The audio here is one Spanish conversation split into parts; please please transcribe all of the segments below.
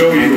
show you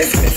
Jefe.